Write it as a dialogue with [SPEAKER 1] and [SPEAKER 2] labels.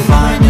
[SPEAKER 1] find